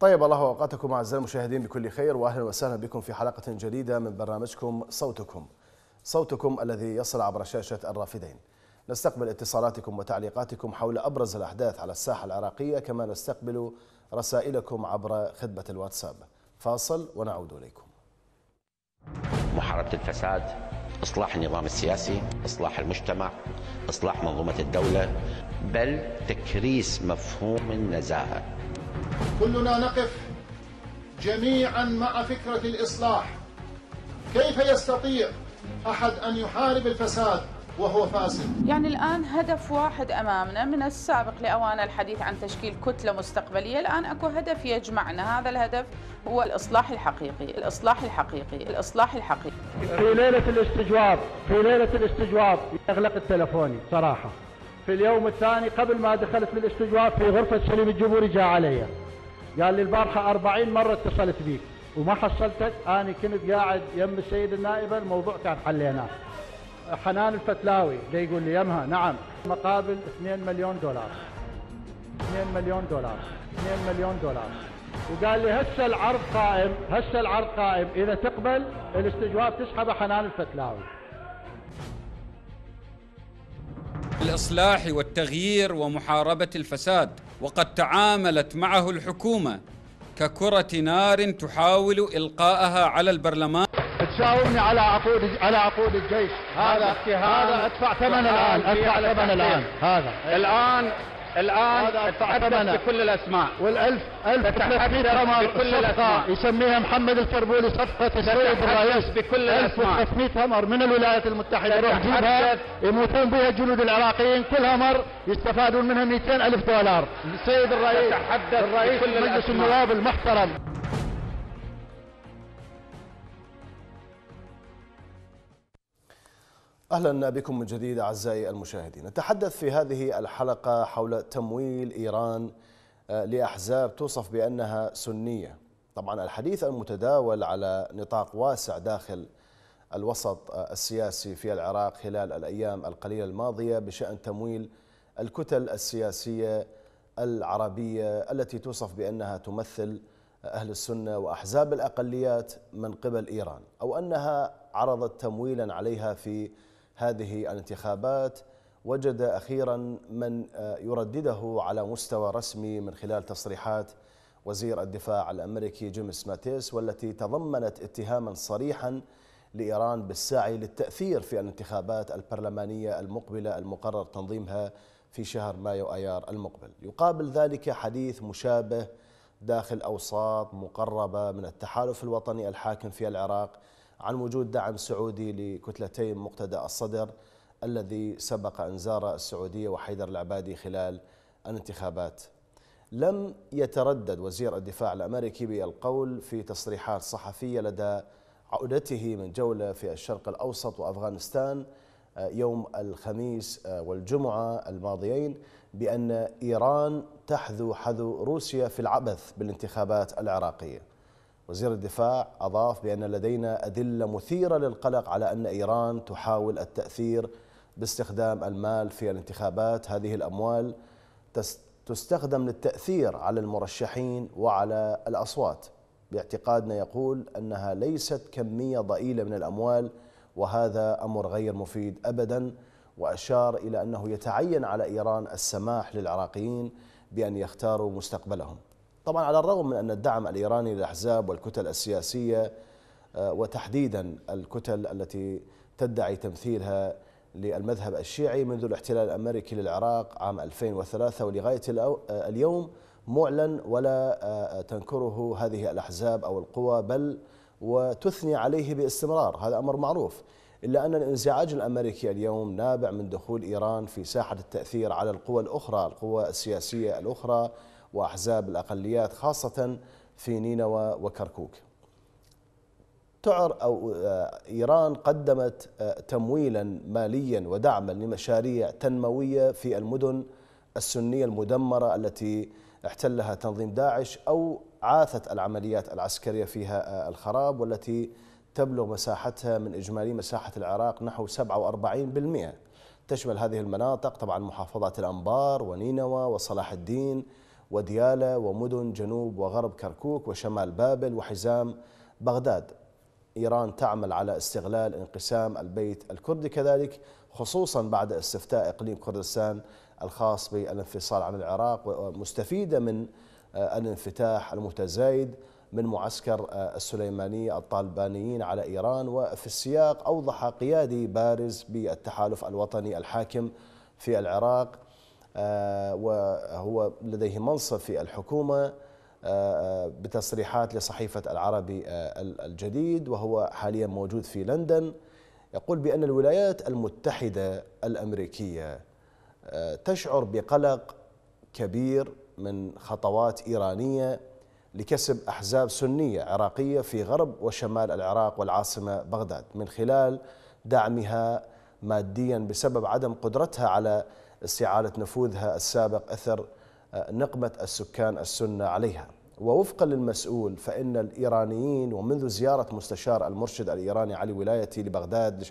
طيب الله أوقاتكم أعزائي المشاهدين بكل خير واهلا وسهلا بكم في حلقة جديدة من برنامجكم صوتكم. صوتكم الذي يصل عبر شاشة الرافدين. نستقبل اتصالاتكم وتعليقاتكم حول أبرز الأحداث على الساحة العراقية كما نستقبل رسائلكم عبر خدمة الواتساب. فاصل ونعود إليكم. محاربة الفساد، إصلاح النظام السياسي، إصلاح المجتمع، إصلاح منظومة الدولة، بل تكريس مفهوم النزاهة. كلنا نقف جميعا مع فكرة الإصلاح. كيف يستطيع أحد أن يحارب الفساد وهو فاسد؟ يعني الآن هدف واحد أمامنا من السابق لأوان الحديث عن تشكيل كتلة مستقبلية. الآن أكو هدف يجمعنا. هذا الهدف هو الإصلاح الحقيقي. الإصلاح الحقيقي. الإصلاح الحقيقي. في ليلة الاستجواب في ليلة الاستجواب يغلق التلفوني صراحة. في اليوم الثاني قبل ما دخلت للاستجواب في غرفة سليم الجمهوري جاء علي قال لي البارحة 40 مرة اتصلت بيك وما حصلتك. أنا كنت قاعد يم السيد النائب الموضوع كان حليناه. حنان الفتلاوي جاي يقول لي يمها نعم. مقابل 2 مليون دولار. 2 مليون دولار. 2 مليون دولار. وقال لي هسه العرض قائم هسه العرض قائم. إذا تقبل الاستجواب تسحب حنان الفتلاوي. الإصلاح والتغيير ومحاربة الفساد وقد تعاملت معه الحكومة ككرة نار تحاول إلقاءها على البرلمان. تساومني على عقود على عقود الجيش. هذا هذا أدفع ثمن الآن. أدفع ثمن الآن. هذا. الآن الآن تتحدث. بكل الأسماء. والألف ألف. تتحدث 300 قمر بكل الأسماء. يسميها محمد الكربولي صفقة السيد الرئيس بكل الأسماء. 1300 همر من الولايات المتحدة. روح جيبها. يموتون بها الجنود العراقيين. كل همر يستفادون منها 200 ألف دولار. السيد الرئيس تتحدث الرئيس بكل مجلس. النواب المحترم. أهلا بكم من جديد أعزائي المشاهدين. نتحدث في هذه الحلقة حول تمويل إيران آه، لأحزاب توصف بأنها سنية. طبعا الحديث المتداول على نطاق واسع داخل الوسط آه، السياسي في العراق خلال الأيام القليلة الماضية بشأن تمويل الكتل السياسية العربية التي توصف بأنها تمثل أهل السنة وأحزاب الأقليات من قبل إيران أو أنها عرضت تمويلا عليها في هذه الانتخابات وجد أخيرا من آه، يردده على مستوى رسمي من خلال تصريحات وزير الدفاع الأمريكي جيمس ماتيس والتي تضمنت اتهاما صريحا لإيران بالسعي للتأثير في الانتخابات البرلمانية المقبلة المقرر تنظيمها في شهر مايو أيار المقبل. يقابل ذلك حديث مشابه داخل أوساط مقربة من التحالف الوطني الحاكم في العراق عن وجود دعم سعودي لكتلتين مقتدى الصدر الذي سبق أن زار السعودية وحيدر العبادي خلال الانتخابات. لم يتردد وزير الدفاع الأمريكي بالقول في تصريحات صحفية لدى عودته من جولة في الشرق الأوسط وأفغانستان آه، يوم الخميس آه، والجمعة الماضيين بأن إيران تحذو حذو روسيا في العبث بالانتخابات العراقية. وزير الدفاع أضاف بأن لدينا أدلة مثيرة للقلق على أن إيران تحاول التأثير باستخدام المال في الانتخابات، هذه الأموال تس- تستخدم للتأثير على المرشحين وعلى الأصوات. باعتقادنا يقول أنها ليست كمية ضئيلة من الأموال وهذا أمر غير مفيد ابدا وأشار إلى أنه يتعين على إيران السماح للعراقيين بأن يختاروا مستقبلهم. طبعا على الرغم من أن الدعم الإيراني للأحزاب والكتل السياسية آه، وتحديدا الكتل التي تدعي تمثيلها للمذهب الشيعي منذ الاحتلال الأمريكي للعراق عام 2003 ولغاية الأو- آه، اليوم معلن ولا آه، تنكره هذه الأحزاب أو القوى بل وتثني عليه باستمرار. هذا أمر معروف. إلا أن الانزعاج الأمريكي اليوم نابع من دخول إيران في ساحة التأثير على القوى الأخرى القوى السياسية الأخرى وأحزاب الأقليات خاصة في نينوى وكركوك. تعر أو آه، إيران قدمت آه، تمويلا ماليا ودعما لمشاريع تنموية في المدن السنية المدمرة التي احتلها تنظيم داعش أو عاثت العمليات العسكرية فيها آه، الخراب والتي تبلغ مساحتها من إجمالي مساحة العراق نحو 47% تشمل هذه المناطق طبعا محافظات الأنبار ونينوى وصلاح الدين وديالى ومدن جنوب وغرب كركوك وشمال بابل وحزام بغداد. إيران تعمل على استغلال انقسام البيت الكردي كذلك خصوصا بعد استفتاء إقليم كردستان الخاص بالانفصال عن العراق ومستفيدة من آه، الانفتاح المتزايد من معسكر آه، السليمانية الطالبانيين على إيران. وفي السياق أوضح قيادي بارز بالتحالف الوطني الحاكم في العراق وهو لديه منصب في الحكومة بتصريحات لصحيفة العربي الجديد وهو حاليا موجود في لندن يقول بأن الولايات المتحدة الأمريكية تشعر بقلق كبير من خطوات إيرانية لكسب أحزاب سنية عراقية في غرب وشمال العراق والعاصمة بغداد من خلال دعمها ماديا بسبب عدم قدرتها على استعادة نفوذها السابق أثر آه، نقمة السكان السنة عليها. ووفقا للمسؤول فإن الإيرانيين ومنذ زيارة مستشار المرشد الإيراني علي ولايتي لبغداد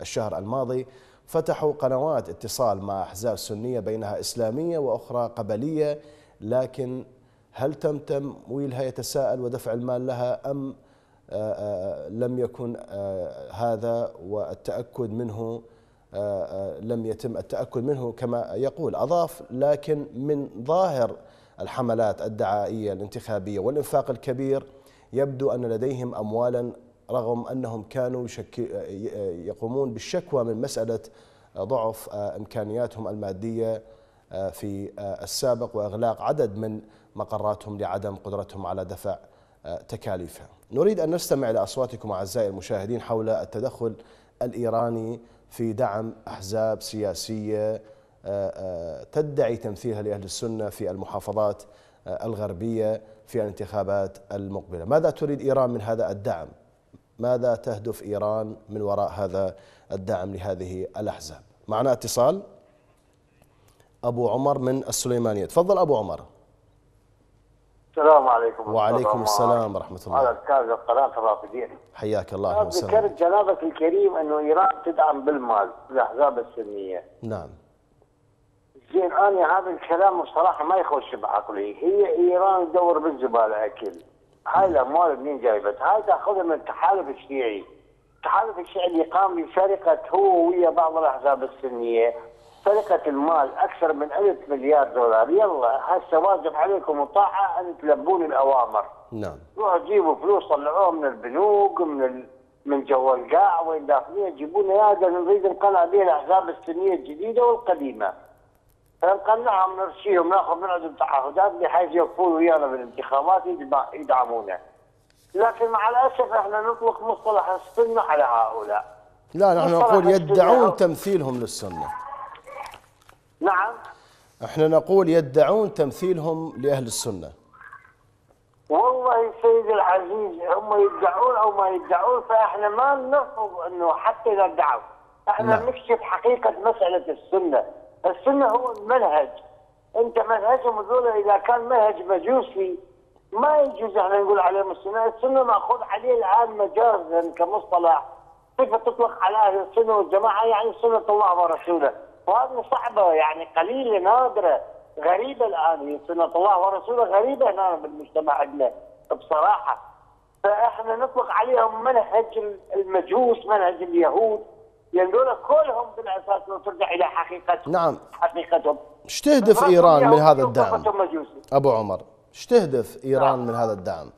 الشهر الماضي فتحوا قنوات اتصال مع أحزاب سنية بينها إسلامية وأخرى قبلية. لكن هل تم تمويلها يتساءل ودفع المال لها أم آه، آه، لم يكن هذا؟ والتأكد منه لم يتم التأكد منه كما يقول أضاف لكن من ظاهر الحملات الدعائية الانتخابية والإنفاق الكبير يبدو أن لديهم أموالا رغم أنهم كانوا يقومون بالشكوى من مسألة ضعف إمكانياتهم المادية في السابق وإغلاق عدد من مقراتهم لعدم قدرتهم على دفع تكاليفها. نريد أن نستمع لأصواتكم أعزائي المشاهدين حول التدخل الإيراني في دعم أحزاب سياسية تدعي تمثيلها لأهل السنة في المحافظات الغربية في الانتخابات المقبلة. ماذا تريد إيران من هذا الدعم؟ ماذا تهدف إيران من وراء هذا الدعم لهذه الأحزاب؟ معنا اتصال أبو عمر من السليمانية. تفضل أبو عمر. السلام عليكم وعليكم السلام ورحمة الله. على أستاذ القناة الرافدين. حياك الله أهلا وسهلا. ذكرت جنابك الكريم أنه إيران تدعم بالمال الأحزاب السنية. نعم. زين أنا هذا الكلام بصراحة ما يخش بعقلي هي إيران تدور بالزبالة أكل هاي الاموال منين جايبت؟ هاي تأخذها من التحالف الشيعي. التحالف الشيعي اللي قام بسرقه هو ويا بعض الأحزاب السنية. سرقه المال أكثر من ألف مليار دولار، يلا هسه واجب عليكم الطاعه أن تلبون الأوامر. نعم. روحوا جيبوا فلوس طلعوها من البنوك من ال... من جو القاع وين داخلين جيبوا لنا اياها نريد نقنع به الأحزاب السنية الجديدة والقديمة. فنقنعهم نرشيهم ناخذ من عندهم تعهدات بحيث يوقفون ويانا بالانتخابات يدعمونا. لكن مع الأسف إحنا نطلق مصطلح السنة على هؤلاء. لا نحن نقول يدعون تمثيلهم للسنة. نعم. إحنا نقول يدعون تمثيلهم لأهل السنة. والله سيدي العزيز هم يدعون أو ما يدعون فإحنا ما نرفض إنه حتى إذا ادعوا إحنا نعم. نكشف حقيقة مسألة السنة. السنة هو المنهج أنت منهجهم هذول إذا كان منهج مجوسي ما يجوز إحنا نقول عليهم السنة، السنة مأخوذ عليه الان مجازا كمصطلح كيف تطلق على أهل السنة والجماعة يعني سنة الله ورسوله، وهذه صعبة يعني قليلة نادرة غريبة الآن. سنة الله ورسوله غريبة هنا بالمجتمع عندنا بصراحة. فإحنا نطلق عليهم منهج المجوس منهج اليهود. لأن دول كلهم بالاساس لو ترجع إلى حقيقتهم. نعم. حقيقتهم. إيش تهدف إيران من هذا الدعم؟ أبو عمر إيش تهدف إيران نعم. من هذا الدعم؟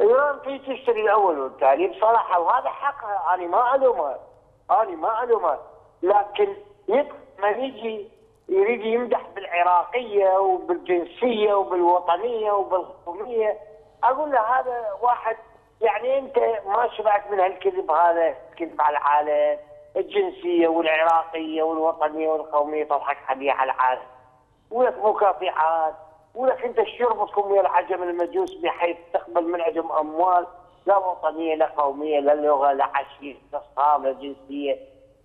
إيران في تشتري الأول والثاني بصراحه وهذا حقها أنا ما ألومه أنا ما ألومه. لكن ما يجي يريد يمدح بالعراقية وبالجنسية وبالوطنية وبالقوميه أقول له هذا واحد يعني أنت ما شبعت من هالكذب هذا كذب على العالم. الجنسية والعراقية والوطنية والقومية تضحك عليها على العالم. ولك مكافحات ولك أنت شربتكم ويا العجم المجوس بحيث تقبل من عندهم أموال. لا وطنية لا قومية لا لغة لا عشيره لا صحاب لا جنسية.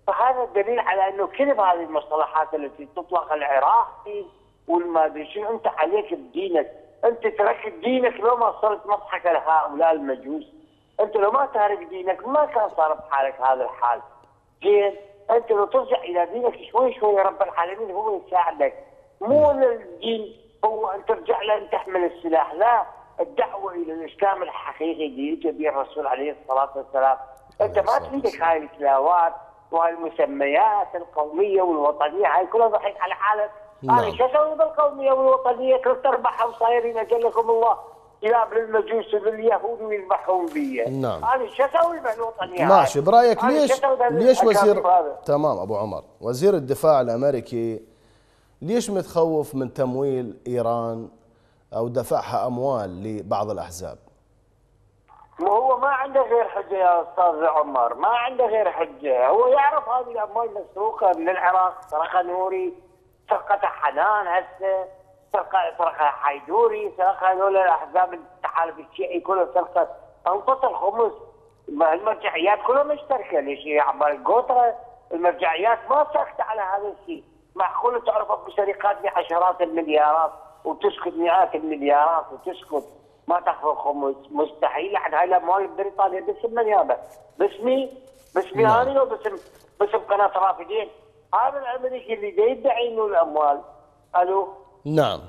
فهذا دليل على أنه كذب هذه المصطلحات التي تطلق العراقي والما أدري شنو أنت عليك بدينك. أنت تركت دينك لو ما صرت مضحكه لهؤلاء المجوس. أنت لو ما تارك دينك ما كان صار بحالك هذا الحال. زين أنت لو ترجع إلى دينك شوي شوي رب العالمين هو يساعدك. مو الدين هو أن ترجع له أن تحمل السلاح. لا الدعوة إلى الإسلام الحقيقي اللي يجي به الرسول عليه الصلاة والسلام. أنت ما تفيدك هاي التلاوات وهاي المسميات القومية والوطنية هاي كلها ضحك على حالك نعم. أنا شو أسوي بالقومية والوطنية ثلاث ارباعهم صايرين اجلكم الله كلاب للمجوس واليهود ويذبحون بي نعم. أنا شو أسوي بالوطنية ماشي؟ برأيك ليش ليش وزير؟ تمام أبو عمر وزير الدفاع الأمريكي ليش متخوف من تمويل إيران أو دفعها أموال لبعض الأحزاب ما هو ما عنده غير حجة يا أستاذ عمر ما عنده غير حجة. هو يعرف هذه الأموال مسروقة من العراق سرقها نوري سرقتها حنان هسه سرقها سرقها حيدوري سرقها هذول الأحزاب التحالف الشيعي كلها سرقت انفط الخمس. المرجعيات كلها مشتركة. ليش هي عبال القطره المرجعيات ما سكت على هذا الشيء. معقول تعرف اكو شركات بعشرات المليارات وتسكت مئات المليارات وتسكت؟ ما خمس مستحيل. لحد هاي الاموال بريطانيا باسم من يابا باسمي؟ باسمي نعم. أنا وباسم باسم قناة رافدين؟ هذا الأمريكي اللي يدعي انه الأموال. ألو؟ نعم.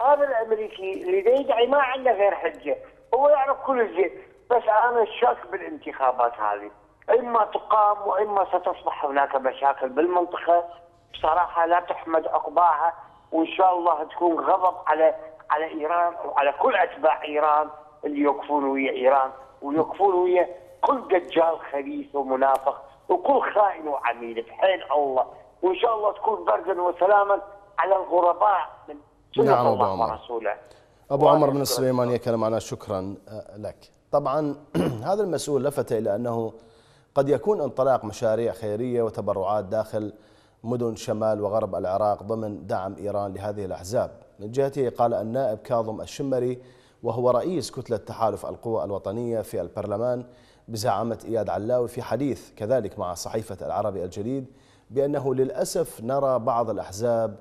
هذا الأمريكي اللي يدعي ما عنده غير حجة. هو يعرف كل شيء. بس أنا شاك بالانتخابات هذه. إما تقام وإما ستصبح هناك مشاكل بالمنطقة. بصراحة لا تحمد عقباها. وإن شاء الله تكون غضب على على إيران وعلى كل أتباع إيران اللي يوقفون ويا إيران ويوقفون ويا كل دجال خبيث ومنافق وكل خائن وعميل بحيل الله. وإن شاء الله تكون بردا وسلاما على الغرباء من سنة نعم أبو الله عمر. ورسوله. أبو عمر من. السليمانيه كان معنا شكرا آه، لك. طبعا هذا المسؤول لفت إلى أنه قد يكون انطلاق مشاريع خيرية وتبرعات داخل مدن شمال وغرب العراق ضمن دعم إيران لهذه الأحزاب. من جهته قال النائب كاظم الشمري وهو رئيس كتلة تحالف القوى الوطنية في البرلمان بزعامة إياد علاوي في حديث كذلك مع صحيفة العربي الجديد بأنه للأسف نرى بعض الأحزاب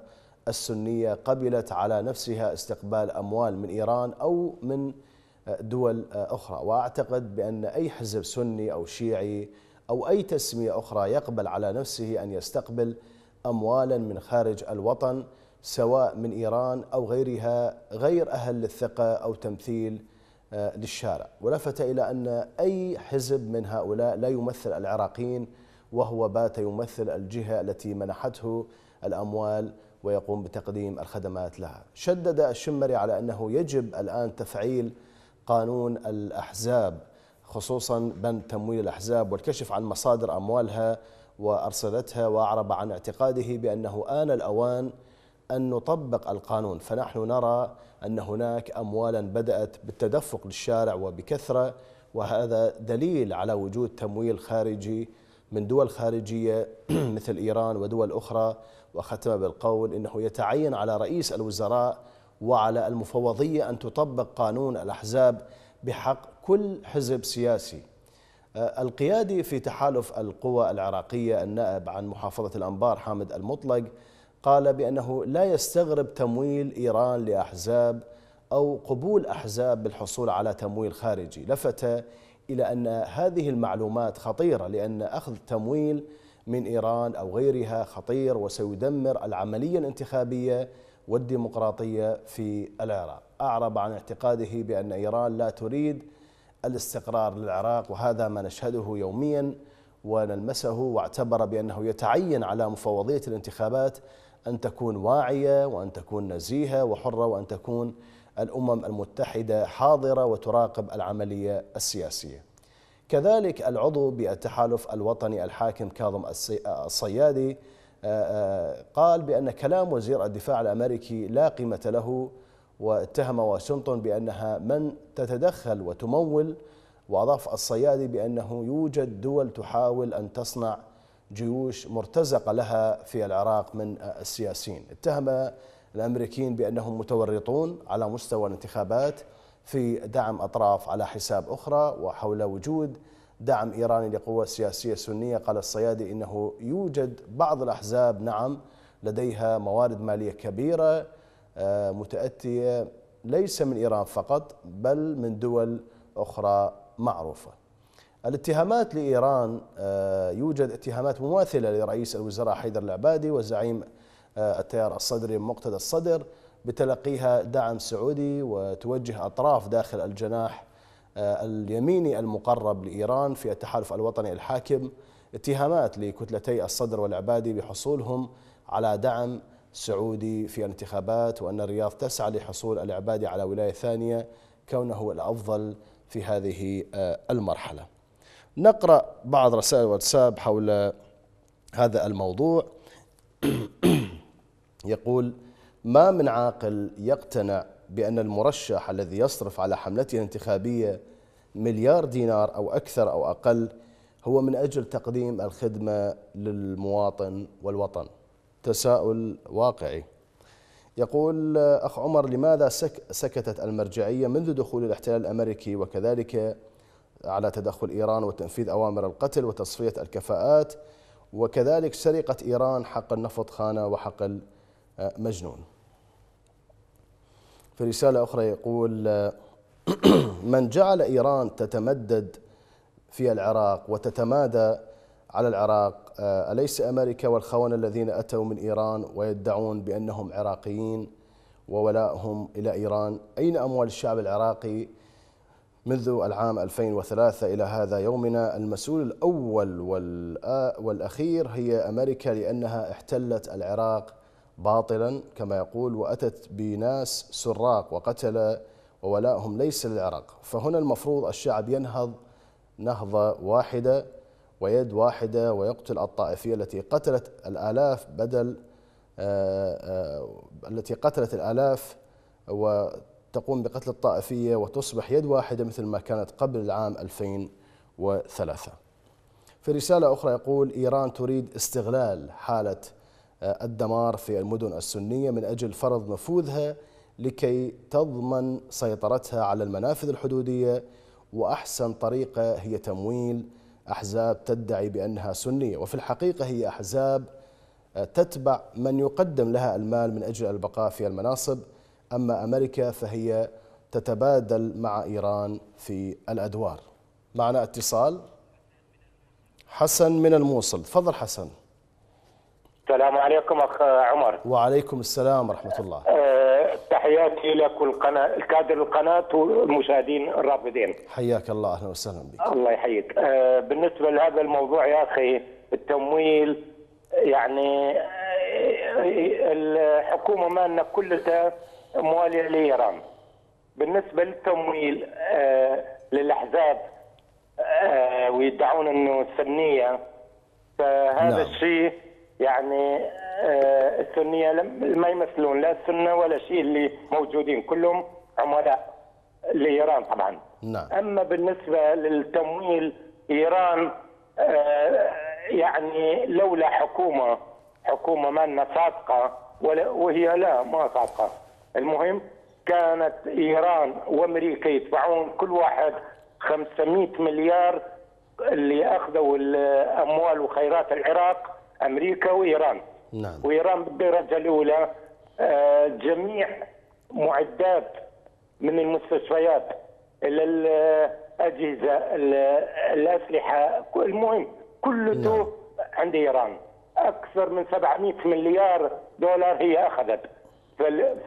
السنية قبلت على نفسها استقبال أموال من إيران أو من دول أخرى وأعتقد بأن أي حزب سني أو شيعي أو أي تسمية أخرى يقبل على نفسه أن يستقبل اموالا من خارج الوطن سواء من إيران أو غيرها غير أهل للثقة أو تمثيل آه، للشارع ولفت إلى أن أي حزب من هؤلاء لا يمثل العراقيين وهو بات يمثل الجهة التي منحته الأموال ويقوم بتقديم الخدمات لها. شدد الشمري على أنه يجب الآن تفعيل قانون الأحزاب خصوصا بند تمويل الأحزاب والكشف عن مصادر أموالها وارصدتها وأعرب عن اعتقاده بأنه آن الأوان أن نطبق القانون فنحن نرى أن هناك اموالا بدأت بالتدفق للشارع وبكثرة وهذا دليل على وجود تمويل خارجي من دول خارجية مثل إيران ودول أخرى وختم بالقول إنه يتعين على رئيس الوزراء وعلى المفوضية أن تطبق قانون الأحزاب بحق كل حزب سياسي. آه، القيادي في تحالف القوى العراقية النائب عن محافظة الأنبار حامد المطلق قال بأنه لا يستغرب تمويل إيران لأحزاب أو قبول أحزاب بالحصول على تمويل خارجي، لفت إلى أن هذه المعلومات خطيرة لأن أخذ تمويل من إيران أو غيرها خطير وسيدمر العملية الانتخابية والديمقراطية في العراق. أعرب عن اعتقاده بأن إيران لا تريد الاستقرار للعراق وهذا ما نشهده يوميا ونلمسه واعتبر بأنه يتعين على مفوضية الانتخابات أن تكون واعية وأن تكون نزيهة وحرة وأن تكون الأمم المتحدة حاضرة وتراقب العملية السياسية. كذلك العضو بالتحالف الوطني الحاكم كاظم الصيادي آه، آه، قال بأن كلام وزير الدفاع الأمريكي لا قيمة له واتهم واشنطن بأنها من تتدخل وتمول وأضاف الصيادي بأنه يوجد دول تحاول أن تصنع جيوش مرتزقة لها في العراق من السياسيين، اتهم الأمريكيين بأنهم متورطون على مستوى الانتخابات في دعم أطراف على حساب أخرى وحول وجود دعم إيراني لقوى سياسية سنية قال الصيادي إنه يوجد بعض الأحزاب نعم لديها موارد مالية كبيرة آه، متأتية ليس من إيران فقط بل من دول أخرى معروفة. الاتهامات لإيران آه، يوجد اتهامات مماثلة لرئيس الوزراء حيدر العبادي وزعيم آه، التيار الصدري مقتدى الصدر بتلقيها دعم سعودي وتوجه أطراف داخل الجناح آه، اليميني المقرب لإيران في التحالف الوطني الحاكم. اتهامات لكتلتي الصدر والعبادي بحصولهم على دعم سعودي في الانتخابات وأن الرياض تسعى لحصول العبادي على ولاية ثانية كونه الأفضل في هذه المرحلة. نقرأ بعض رسائل واتساب حول هذا الموضوع. يقول ما من عاقل يقتنع بأن المرشح الذي يصرف على حملته الانتخابية مليار دينار أو أكثر أو أقل هو من أجل تقديم الخدمة للمواطن والوطن؟ تساؤل واقعي. يقول أخ عمر لماذا سكتت المرجعية منذ دخول الاحتلال الأمريكي وكذلك على تدخل إيران وتنفيذ أوامر القتل وتصفية الكفاءات وكذلك سرقة إيران حق النفط خانة وحق المجنون. في رسالة أخرى يقول من جعل إيران تتمدد في العراق وتتمادى على العراق أليس أمريكا والخونة الذين أتوا من إيران ويدعون بأنهم عراقيين وولائهم إلى إيران؟ أين أموال الشعب العراقي منذ العام 2003 إلى هذا يومنا المسؤول الأول والأخير هي أمريكا لأنها احتلت العراق باطلا كما يقول وأتت بناس سراق وقتل وولائهم ليس للعراق. فهنا المفروض الشعب ينهض نهضة واحدة ويد واحدة ويقتل الطائفية التي قتلت الآلاف بدل آه، آه، التي قتلت الآلاف وتقوم بقتل الطائفية وتصبح يد واحدة مثل ما كانت قبل العام 2003 في رسالة أخرى يقول إيران تريد استغلال حالة آه، الدمار في المدن السنية من أجل فرض نفوذها لكي تضمن سيطرتها على المنافذ الحدودية وأحسن طريقة هي تمويل أحزاب تدعي بأنها سنية. وفي الحقيقة هي أحزاب آه، تتبع من يقدم لها المال من أجل البقاء في المناصب. أما أمريكا فهي تتبادل مع إيران في الأدوار. معنا اتصال. حسن من الموصل. تفضل حسن. السلام عليكم أخ عمر. وعليكم السلام ورحمة الله. أه تحياتي لك والقناه الكادر القناة والمشاهدين الرافدين حياك الله. أهلا وسهلا بك. الله يحييك. أه بالنسبة لهذا الموضوع يا أخي التمويل يعني أه الحكومة مالنا كلها مواليه لايران بالنسبة للتمويل أه للأحزاب أه ويدعون إنه سنيه فهذا نعم. الشيء يعني آه، السنية ما يمثلون لا السنة ولا شيء اللي موجودين كلهم عملاء لإيران طبعا نعم. أما بالنسبة للتمويل إيران آه، يعني لولا حكومة حكومة ما صادقة وهي لا ما صادقة المهم كانت إيران وأمريكا يدفعون كل واحد 500 مليار اللي أخذوا الأموال وخيرات العراق أمريكا وإيران. نعم. وإيران بالدرجة الأولى آه، جميع معدات من المستشفيات إلى الأجهزة الأسلحة المهم كله نعم. عند إيران. أكثر من 700 مليار دولار هي أخذت.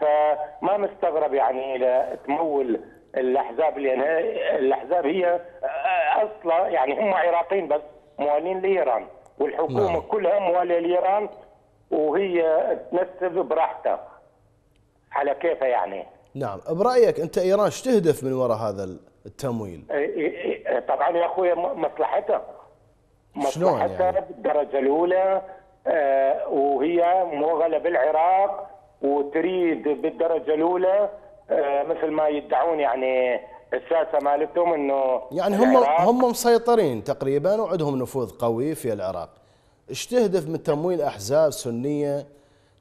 فما مستغرب يعني إلى تمول الأحزاب لأن الأحزاب هي أصلا يعني هم عراقيين بس موالين لإيران والحكومة نعم. كلها موالية لإيران وهي تنفذ براحتها على كيفها يعني نعم برأيك أنت إيران إيش تهدف من وراء هذا التمويل؟ طبعا يا أخوي مصلحتها مصلحتها يعني؟ بالدرجه الأولى آه، وهي موغله بالعراق وتريد بالدرجة الأولى آه، مثل ما يدعون يعني السياسة مالتهم إنه يعني هم هم مسيطرين تقريبا وعندهم نفوذ قوي في العراق. إيش تهدف من تمويل أحزاب سنية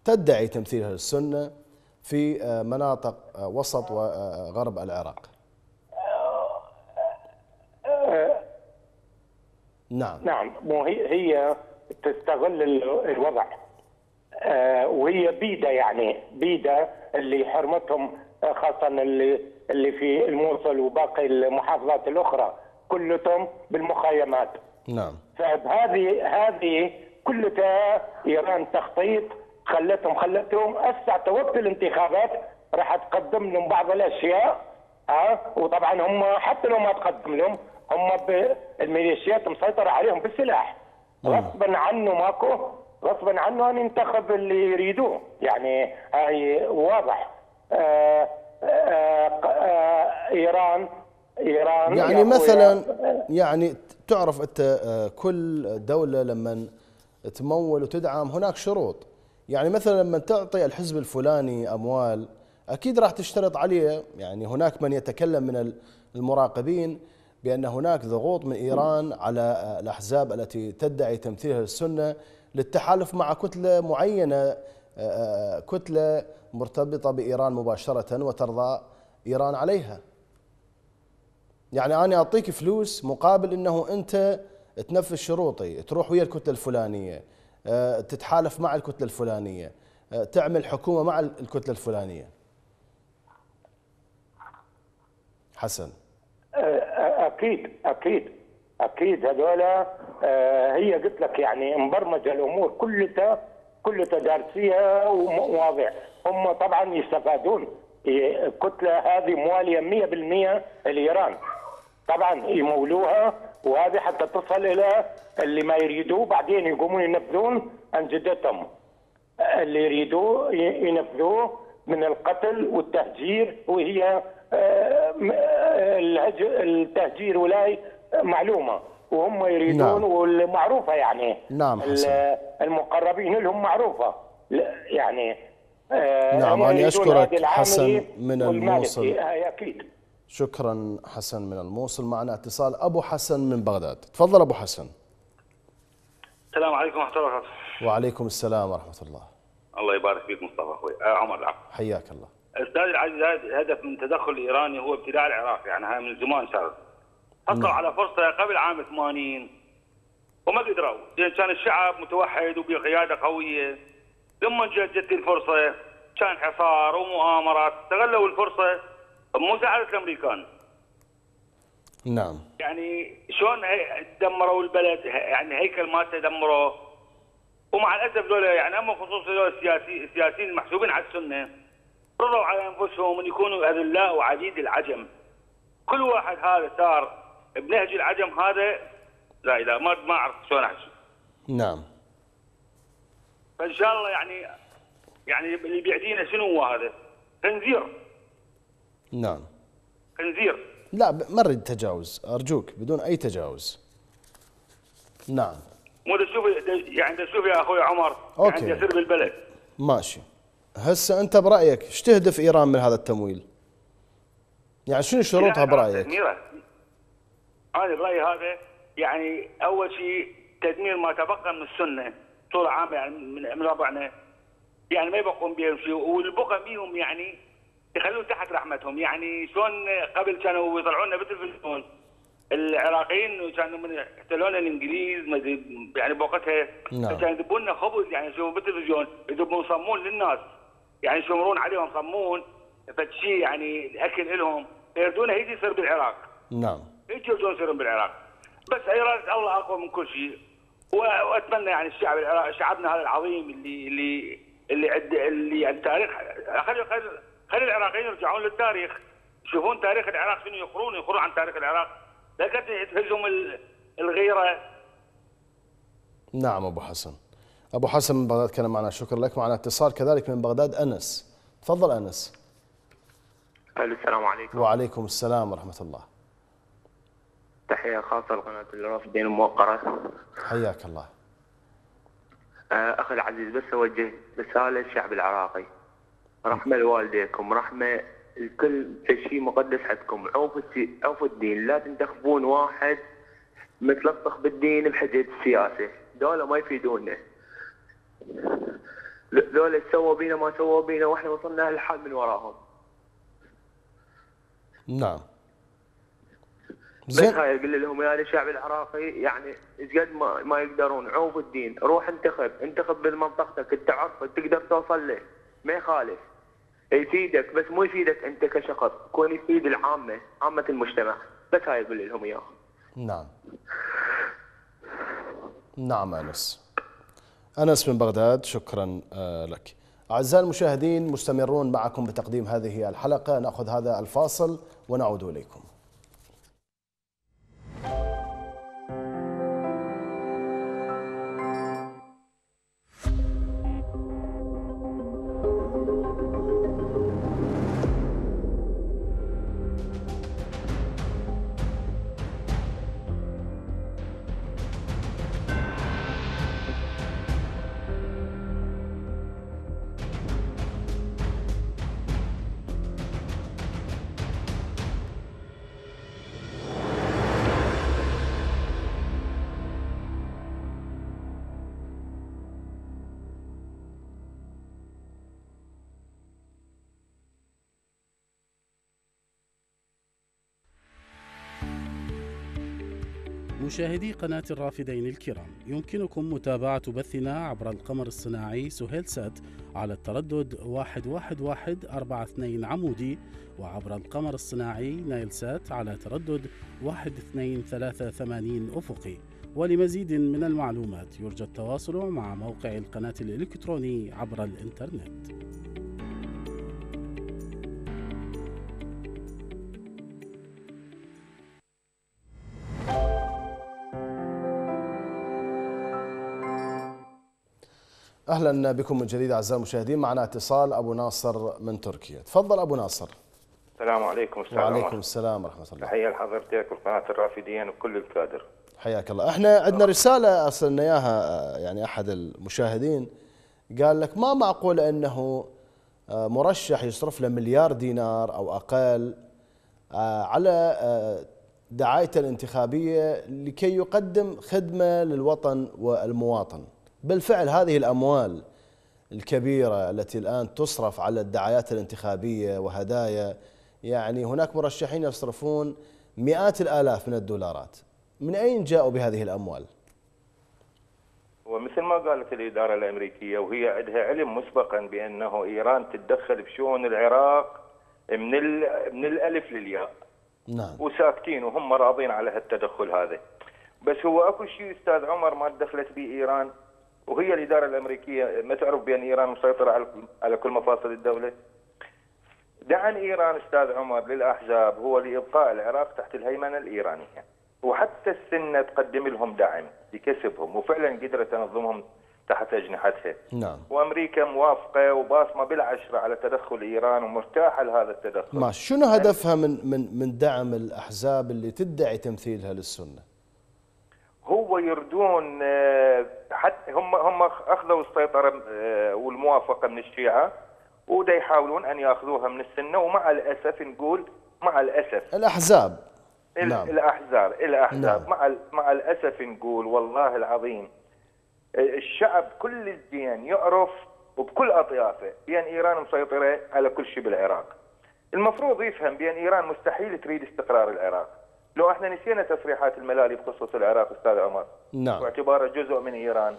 تدعي تمثيلها للسنه في آه، مناطق آه، وسط وغرب العراق؟ نعم نعم مو هي هي تستغل الوضع وهي بيدة يعني بيدة اللي حرمتهم خاصة اللي اللي في الموصل وباقي المحافظات الأخرى كلهم بالمخيمات. نعم. فهذه هذه كلها إيران تخطيط خلتهم خلتهم هسه وقت الانتخابات. راح تقدم لهم بعض الأشياء ها وطبعا هم حتى لو ما تقدم لهم هم الميليشيات مسيطرة عليهم بالسلاح. غصبا عنه ماكو غصبا عنه أن ينتخب اللي يريدوه يعني هاي واضح. آه آه آه إيران إيران يعني مثلا يعني تعرف أنت آه، كل دولة لما تمول وتدعم هناك شروط. يعني مثلا لما تعطي الحزب الفلاني أموال أكيد راح تشترط عليه. يعني هناك من يتكلم من المراقبين بأن هناك ضغوط من إيران على آه، الأحزاب التي تدعي تمثيلها للسنة. للتحالف مع كتلة معينة آه، آه، كتلة مرتبطة بإيران مباشرة وترضى إيران عليها. يعني أنا أعطيك فلوس مقابل إنه أنت تنفذ شروطي تروح ويا الكتلة الفلانية آه، تتحالف مع الكتلة الفلانية آه، تعمل حكومة مع الكتلة الفلانية. حسن. أكيد أكيد. أكيد هذولا آه، هي قلت لك يعني مبرمجة الأمور كلها كلها دارسيها وواضح هم طبعا يستفادون. الكتله هذه موالية 100% لايران طبعا يمولوها وهذه حتى تصل إلى اللي ما يريدوه. بعدين يقومون ينفذون انجدتهم اللي يريدوه ينفذوه من القتل والتهجير وهي آه، آه، التهجير ولاي معلومة وهم يريدون نعم. والمعروفة يعني. نعم حسن. المقربين لهم معروفة. يعني آه، نعم، هم أنا أشكرك حسن من. الموصل. أكيد. شكرا حسن من الموصل. معنا اتصال أبو حسن من بغداد. تفضل أبو حسن. السلام عليكم ورحمة الله وبركاته. وعليكم السلام ورحمة الله. الله يبارك فيك مصطفى أخوي. آه عمر العفو حياك الله. أستاذ العزيز هذا هدف من التدخل الايراني هو ابتلاع العراق. يعني هاي من زمان صار. حصلوا على فرصة قبل عام 80 وما قدروا. لأن كان الشعب متوحد وبقيادة قوية لما جت جت الفرصة كان حصار ومؤامرات استغلوا الفرصة بمساعده الأمريكان. نعم. يعني شلون دمروا البلد؟ يعني هيكل مالته دمروه ومع الأسف دول يعني أما خصوصا دول السياسي السياسيين المحسوبين على السنة رضوا على أنفسهم أن يكونوا أذلاء وعبيد العجم. كل واحد هذا صار بنهج العجم هذا لا إله ما ما أعرف شلون أحكي. نعم. فإن شاء الله يعني يعني اللي بيعدينا شنو هو هذا؟ خنزير. نعم. خنزير. لا ما نريد تجاوز. أرجوك بدون أي تجاوز. نعم. مو تشوف يعني تشوف يا أخوي عمر أوكي. يعني يصير بالبلد. ماشي. هسه أنت برأيك إيش تهدف إيران من هذا التمويل؟ يعني شنو شروطها برأيك؟ تدميره أنا برايي هذا يعني أول شيء تدمير ما تبقى من السنة بصوره عامه يعني من ربعنا. يعني ما يبقون بهم شيء والبقى بيهم يعني يخلون تحت رحمتهم. يعني شلون قبل كانوا يطلعونا بالتلفزيون العراقيين كانوا من احتلونا الإنجليز يعني بوقتها. نعم. كانوا يذبون خبز يعني يشوفوا بالتلفزيون يذبون صمون للناس. يعني يشمرون عليهم صمون فشي يعني الاكل لهم يردونه هيجي يصير بالعراق. نعم. يرجون يصيرون بالعراق بس اراده الله أقوى من كل شيء. وأتمنى يعني الشعب العراقي شعبنا هذا العظيم اللي اللي اللي عد اللي التاريخ خلي خلي خلي العراقيين يرجعون للتاريخ. يشوفون تاريخ العراق شنو يقرون يقرون عن تاريخ العراق. لا قد تهزهم ال- الغيرة. نعم أبو حسن. أبو حسن من بغداد كان معنا. شكرا لك. معنا اتصال كذلك من بغداد أنس. تفضل أنس. السلام عليكم. وعليكم السلام ورحمة الله. تحية خاصة لقناة الرافدين الموقرة. حياك الله. آه، أخي العزيز بس أوجه رسالة للشعب العراقي. رحمة لوالديكم رحمة الكل شيء مقدس عندكم. السي... عوفوا الدين لا تنتخبون واحد متلطخ بالدين بحجة السياسة. دولة ما يفيدونا. دولة سووا بينا ما سووا بينا وإحنا وصلنا هالحال من وراهم. نعم. زين. هاي أقول لهم يا الشعب العراقي يعني إيش قد ما, ما يقدرون عوفوا الدين روح انتخب انتخب بمنطقتك انت عارفه تقدر توصل له ما يخالف. يفيدك بس مو يفيدك انت كشخص يكون يفيد العامة عامة المجتمع. بس هاي أقول لهم إياها. نعم. نعم أنس. أنس من بغداد شكرا آه، لك. أعزائي المشاهدين مستمرون معكم بتقديم هذه الحلقة. نأخذ هذا الفاصل ونعود إليكم. مشاهدي قناة الرافدين الكرام يمكنكم متابعة بثنا عبر القمر الصناعي سهيل سات على التردد 11142 عمودي وعبر القمر الصناعي نايل سات على تردد 1238 أفقي. ولمزيد من المعلومات يرجى التواصل مع موقع القناة الإلكتروني عبر الإنترنت. أهلا بكم من جديد أعزائي المشاهدين. معنا اتصال أبو ناصر من تركيا. تفضل أبو ناصر. السلام عليكم أستاذ وعليكم عمر. السلام ورحمة الله. تحية لحضرتك وقناه الرافدين وكل الكادر حياك الله. إحنا عندنا رسالة أرسلنا إياها يعني أحد المشاهدين قال لك ما معقول إنه آه، مرشح يصرف له مليار دينار أو أقل آه، على آه، دعايته الانتخابية لكي يقدم خدمة للوطن والمواطن. بالفعل هذه الأموال الكبيرة التي الآن تصرف على الدعايات الانتخابية وهدايا يعني هناك مرشحين يصرفون مئات الآلاف من الدولارات. من أين جاءوا بهذه الأموال؟ ومثل ما قالت الإدارة الأمريكية وهي عندها علم مسبقا بأنه إيران تتدخل بشؤون العراق من من الألف للياء. نعم. وساكتين وهم راضين على هالتدخل هذا. بس هو أكو شيء أستاذ عمر ما تدخلت به إيران؟ وهي الإدارة الأمريكية ما تعرف بأن إيران مسيطرة على على كل مفاصل الدولة. دعم إيران أستاذ عمر للأحزاب هو لإبقاء العراق تحت الهيمنة الإيرانية. وحتى السنة تقدم لهم دعم لكسبهم وفعلا قدرت تنظمهم تحت أجنحتها. نعم. وأمريكا موافقة وباصمة بالعشرة على تدخل إيران ومرتاحة لهذا التدخل. ماشي شنو هدفها من من من دعم الأحزاب اللي تدعي تمثيلها للسنة؟ هو يردون آه، حتى هم هم أخذوا السيطرة آه، والموافقة من الشيعة ودا يحاولون أن يأخذوها من السنة ومع الأسف نقول مع الأسف الأحزاب ال- نعم. الأحزاب الأحزاب نعم. مع مع الأسف نقول والله العظيم الشعب كل الدين يعرف وبكل أطيافه بان إيران مسيطرة على كل شيء بالعراق. المفروض يفهم بان إيران مستحيل تريد استقرار العراق. لو إحنا نسينا تصريحات الملالي بخصوص العراق أستاذ عمر. نعم. واعتباره جزء من إيران.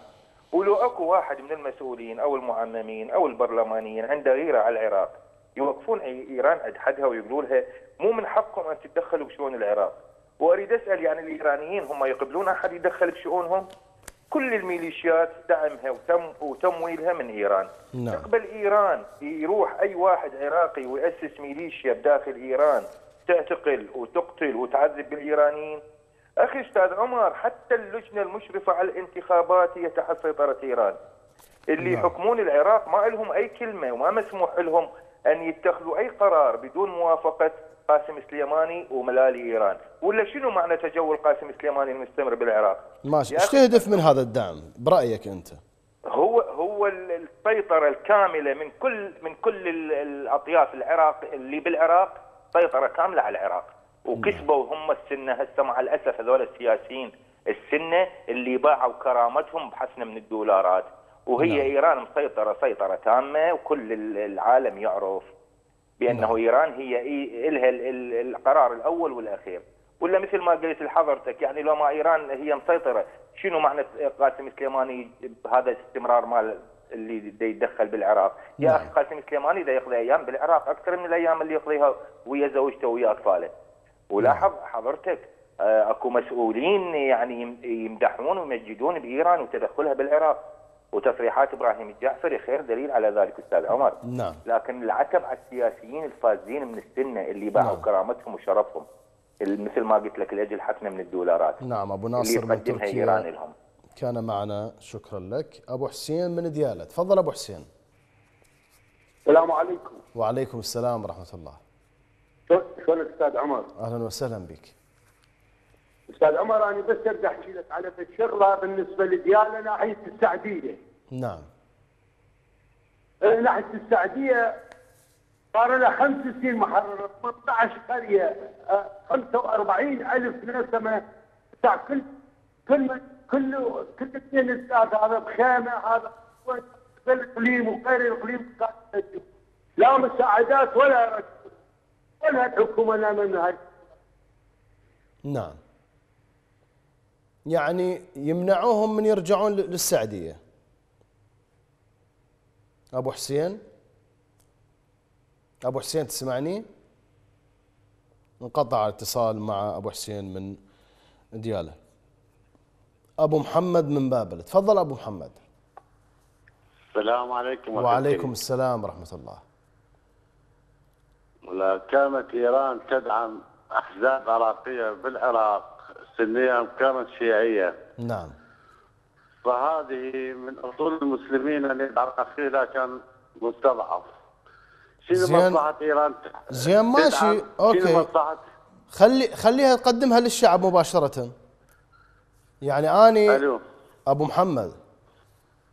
ولو أكو واحد من المسؤولين أو المعممين أو البرلمانيين عنده غيره على العراق يوقفون إيران عند حدها ويقولوا لها مو من حقكم أن تتدخلوا بشؤون العراق. وأريد أسأل يعني الإيرانيين هم يقبلون أحد يدخل بشؤونهم؟ كل الميليشيات دعمها وتم وتمويلها من إيران. نعم. تقبل إيران يروح أي واحد عراقي ويأسس ميليشيا بداخل إيران. تعتقل وتقتل وتعذب بالإيرانيين. أخي أستاذ عمر حتى اللجنة المشرفة على الانتخابات هي تحت سيطرة إيران. اللي نعم. يحكمون العراق ما لهم أي كلمة وما مسموح لهم أن يتخذوا أي قرار بدون موافقة قاسم سليماني وملالي إيران. ولا شنو معنى تجول قاسم سليماني المستمر بالعراق؟ ماشي. إيش تهدف من هذا الدعم؟ برأيك أنت. هو هو ال- السيطرة الكاملة من كل من كل ال- الأطياف العراق اللي بالعراق سيطره كاملة على العراق وكسبوا هم السنة هسه مع الأسف هذول السياسيين السنة اللي باعوا كرامتهم بحسنه من الدولارات وهي نعم. إيران مسيطرة سيطرة تامة وكل ال- العالم يعرف بأنه نعم. إيران هي ال- ال- القرار الأول والأخير ولا مثل ما قلت لحضرتك يعني لو ما إيران هي مسيطرة شنو معنى قاسم سليماني بهذا الاستمرار مال اللي دا يتدخل بالعراق. يا نعم. أخي قاسم سليماني دا يقضي أيام بالعراق أكثر من الأيام اللي يقضيها ويا زوجته ويا أطفاله. ولاحظ حضرتك آه، أكو مسؤولين يعني يم- يمدحون ويمجدون بإيران وتدخلها بالعراق. وتصريحات إبراهيم الجعفري خير دليل على ذلك أستاذ عمر. نعم. لكن العتب على السياسيين الفاسدين من السنة اللي باعوا نعم. كرامتهم وشرفهم مثل ما قلت لك لأجل حقنا من الدولارات. نعم اللي ناصر من يقدمها إيران تركيا لهم. كان معنا شكرا لك. أبو حسين من ديالى تفضل أبو حسين. السلام عليكم. وعليكم السلام ورحمة الله. شلون- شلونك أستاذ عمر؟ أهلا وسهلا بك. أستاذ عمر أنا بس اريد أحكي لك على الشغله بالنسبة لديالنا ناحية السعدية. نعم. ناحية السعدية صار لها خمس سنين محررة 18 قرية آه، 45 ألف نسمة. بتاع كل كل كل كل اثنين أستاذ هذا بخيمة هذا في الاقليم وغير الاقليم لا مساعدات ولا ولا الحكومة لا من هاي نعم. يعني يمنعوهم من يرجعون ل- للسعدية. أبو حسين؟ أبو حسين تسمعني؟ انقطع الاتصال مع أبو حسين من ديالة أبو محمد من بابل. تفضل أبو محمد. السلام عليكم وعليكم السلام ورحمة الله. ولا كانت إيران تدعم أحزاب عراقية بالعراق سنيه كانت شيعية؟ نعم. فهذه من أصول المسلمين أن العراق فيها كان مستضعف. شنو زين. مصلحة إيران؟ زين ماشي أوكي. خلي خليها تقدمها للشعب مباشرة. يعني أني ألو. أبو محمد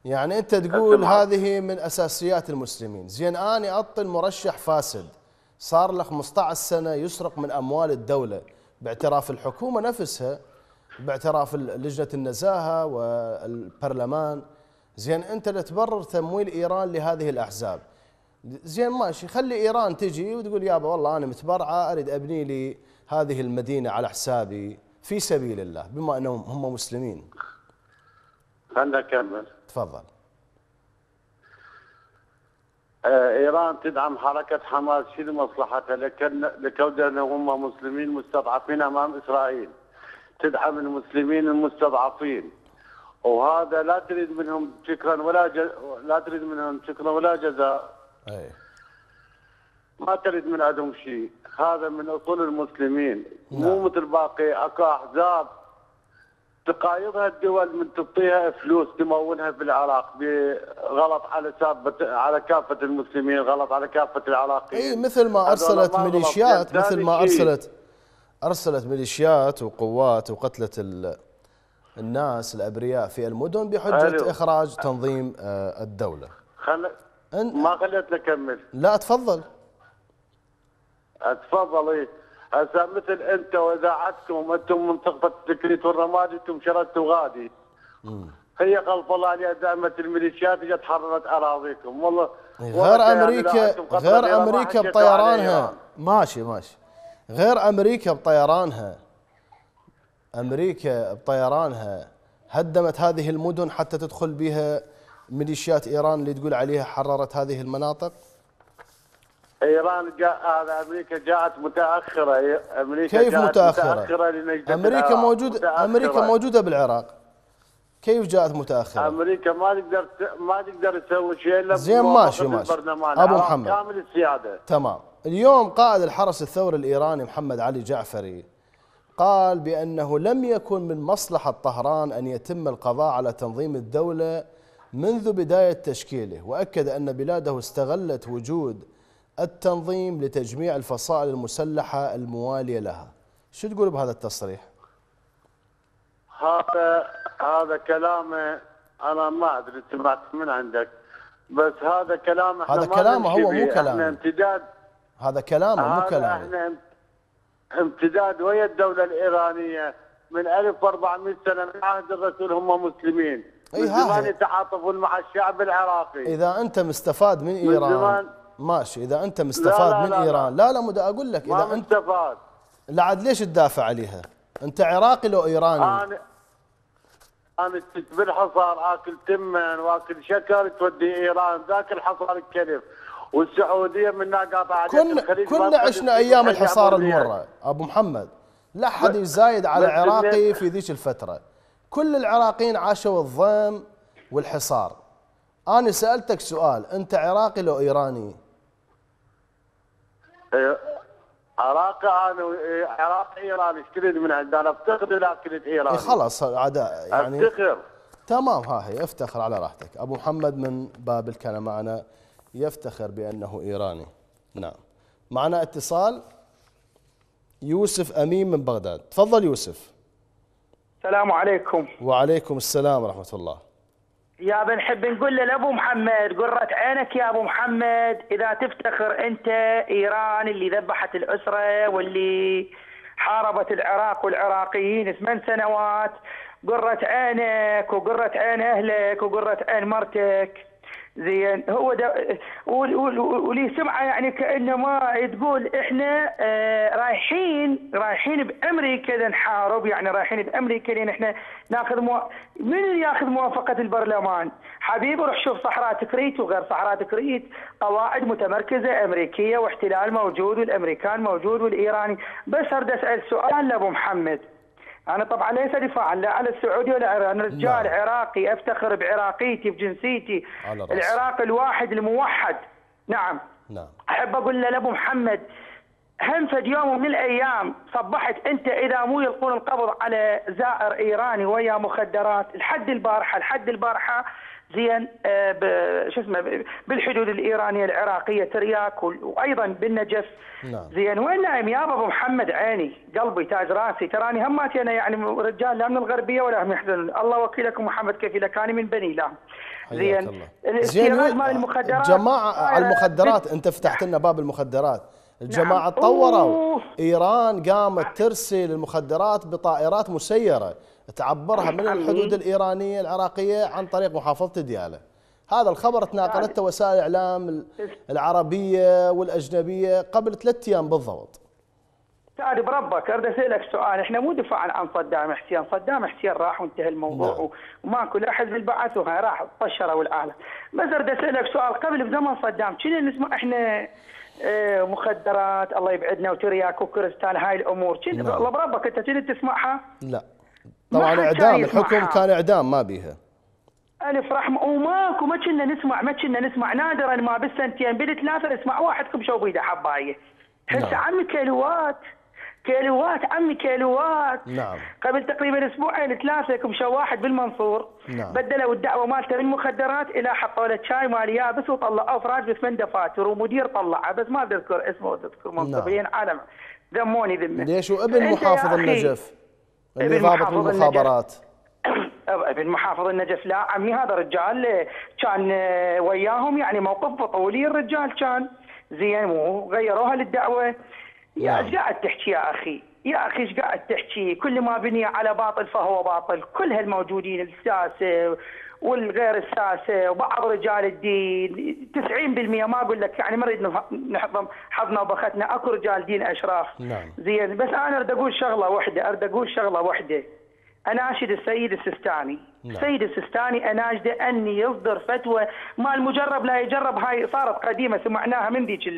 يعني أنت تقول هذه من أساسيات المسلمين. زين آني اعطي المرشح فاسد. صار له 15 سنة يسرق من أموال الدولة باعتراف الحكومة نفسها باعتراف ال- لجنة النزاهة والبرلمان. زين أنت اللي تبرر تمويل إيران لهذه الأحزاب. زين ماشي خلي إيران تجي وتقول يابا والله أنا متبرعة أريد أبني لي هذه المدينة على حسابي. في سبيل الله بما أنهم هم مسلمين. خلنا نكمل. تفضل. آه، إيران تدعم حركة حماس شنو مصلحتها لكن لكونهم هم مسلمين مستضعفين أمام إسرائيل. تدعم المسلمين المستضعفين. وهذا لا تريد منهم شكرا ولا ج... لا تريد منهم شكرا ولا جزاء. أي. ما تريد من عندهم شيء. هذا من أصول المسلمين. مو مثل باقي أكو أحزاب تقايضها الدول من تعطيها فلوس تمونها في العراق غلط على سابة على كافة المسلمين غلط على كافة العراقيين. اي مثل ما أرسلت. ميليشيات مثل ما ارسلت أرسلت ميليشيات وقوات وقتلت ال- الناس الأبرياء في المدن بحجة ألو. إخراج تنظيم آه، الدولة. خل... ما خليتني اكمل لا تفضل. اتفضل إيه هسه مثل انت واذاعتكم أنتم منطقه التكريت والرماد أنتم شردتوا غادي. هي خلف الله عليها دعمت الميليشيات اجت حررت أراضيكم. والله غير والله يعني أمريكا غير أمريكا بطيرانها. ماشي ماشي. غير أمريكا بطيرانها. أمريكا بطيرانها. هدمت هذه المدن حتى تدخل بها ميليشيات إيران اللي تقول عليها حررت هذه المناطق؟ إيران جاء هذا أمريكا جاءت متأخرة أمريكا كيف جاءت متأخرة؟ متأخرة لنجدة أمريكا العراق. موجود متأخرة. أمريكا موجودة بالعراق كيف جاءت متأخرة؟ أمريكا ما تقدر ما تقدر تسوي شيء إلا زين ماشي ماشي. العراق محمد. كامل السيادة تمام اليوم قائد الحرس الثوري الإيراني محمد علي جعفري قال بأنه لم يكن من مصلحة طهران أن يتم القضاء على تنظيم الدولة منذ بداية تشكيله وأكد أن بلاده استغلت وجود التنظيم لتجميع الفصائل المسلحة الموالية لها شو تقول بهذا التصريح؟ هذا هذا كلامه أنا ما أدري سمعت من عندك بس هذا كلام إحنا هذا كلامه هو، مو فيه. كلامي. إحنا امتداد هذا كلامه مو هذا كلامي إحنا ام- امتداد ويا الدولة الإيرانية من 1400 سنة من عهد الرسول هم مسلمين أي من زمان. يتعاطفون مع الشعب العراقي إذا أنت مستفاد من من إيران زمان ماشي. إذا أنت مستفاد لا من لا لا. إيران. لا لا مدى أقول لك. ما إذا أنت مستفاد. لا عاد ليش تدافع عليها؟ أنت عراقي لو إيراني؟ أنا أنا بالحصار آكل تمن وآكل شكر تودي إيران. ذاك الحصار الكلف والسعودية من قاطعة كنا كنا عشنا أيام الحصار المرة. أبو محمد لا حد يزايد على عراقي في ذيك الفترة. كل العراقيين عاشوا الضيم والحصار. أنا سألتك سؤال. أنت عراقي لو إيراني؟ عراقي أنا إيه، عراقي ايراني إيش تريد من عندي أنا افتقد إلى كنت إيه ايراني خلاص عاد يعني أفتخر. تمام ها هي افتخر على راحتك. أبو محمد من بابل كان معنا يفتخر بأنه إيراني. نعم. معنا اتصال. يوسف أمين من بغداد. تفضل يوسف. السلام عليكم. وعليكم السلام ورحمة الله. يا بنحب نقول لأبو محمد قرة عينك يا أبو محمد. إذا تفتخر أنت إيران اللي ذبحت الأسرة واللي حاربت العراق والعراقيين ثمان سنوات. قرة عينك وقرة عين أهلك وقرة عين مرتك. زين. هو ده ول- ول- ولي سمعه يعني كانه ما تقول إحنا آه، رايحين رايحين بأمريكا نحارب يعني رايحين بأمريكا لأن إحنا ناخذ مو... من ياخذ موافقة البرلمان؟ حبيبي روح شوف صحراء تكريت وغير صحراء تكريت قواعد متمركزة أمريكية واحتلال موجود والأمريكان موجود والإيراني. بس أريد أسأل سؤال لأبو محمد. أنا طبعا ليس دفاعا لا على السعوديه ولا أنا رجال نعم. عراقي أفتخر بعراقيتي بجنسيتي. العراق الواحد الموحد. نعم. نعم. أحب أقول لأبو محمد هم فد يوم من الأيام صبحت أنت إذا مو يلقون القبض على زائر إيراني ويا مخدرات لحد البارحة لحد البارحة زين آه، شو اسمه بالحدود الإيرانية العراقية ترياك وأيضا بالنجف. نعم. زين وين نايم؟ يا أبو محمد عيني قلبي تاج راسي. تراني هماتي أنا يعني رجال لا من الغربية ولا هم يحزنون الله وكيلكم محمد كفيلك أنا من بني لا زين. الاستيراد مال المخدرات. جماعة على صايرة المخدرات أنت فتحت لنا باب المخدرات. الجماعة نعم. تطوروا. إيران قامت ترسل المخدرات بطائرات مسيرة. تعبرها من الحدود الإيرانية العراقية عن طريق محافظة ديالى. هذا الخبر تناقلته وسائل الاعلام ال- العربية والأجنبية قبل ثلاثة أيام بالضبط. سعد بربك أريد أسألك سؤال. إحنا مو دفاعا عن صدام حسين، صدام حسين راح وانتهى الموضوع نعم. وماكو لا حزب البعث وهاي. راح طشروا العالم، بس أريد أسألك سؤال. قبل بزمن صدام كنا نسمع إحنا؟ آه، مخدرات الله يبعدنا وترياك وكريستال هاي الأمور، كنا نعم. الله بربك أنت كنت تسمعها؟ لا. طبعا إعدام. الحكم كان إعدام ما بيها. ألف رحمة. وماكو ما كنا نسمع ما كنا نسمع. نادرا ما بالسنتين بالثلاثه نسمع واحد كبشه وبيده حباية. هسه نعم. عمي كيلوات. كيلوات عمي كيلوات. نعم. قبل تقريبا أسبوعين ثلاثة كبشه واحد بالمنصور. نعم. بدلوا الدعوة مالته من مخدرات إلى حطوا له شاي مال يابس وطلعوه فراج بثمان دفاتر ومدير طلعه بس ما بذكر اسمه منصبه نعم. لأن عالم. ذموني ذمة. ليش؟ وابن محافظ النجف. اللي ضابط. بالمخابرات. ابن محافظ النجف. لا عمي هذا رجال كان وياهم يعني موقف بطولي الرجال كان. زين وغيروها للدعوة. يا نعم. إيش قاعد تحكي يا أخي؟ يا أخي إيش قاعد تحكي؟ كل ما بني على باطل فهو باطل. كل هالموجودين الساسه والغير الساسة وبعض رجال الدين. 90% ما أقول لك يعني ما نريد نحضن حظنا وبختنا أكو رجال دين أشراف. نعم. زين بس أنا أريد أقول شغلة واحدة أريد أقول شغلة واحدة. اناشد السيد السيستاني. السيد السيستاني اناشده ان يصدر فتوى. ما المجرب لا يجرب هاي صارت قديمة سمعناها من ذيك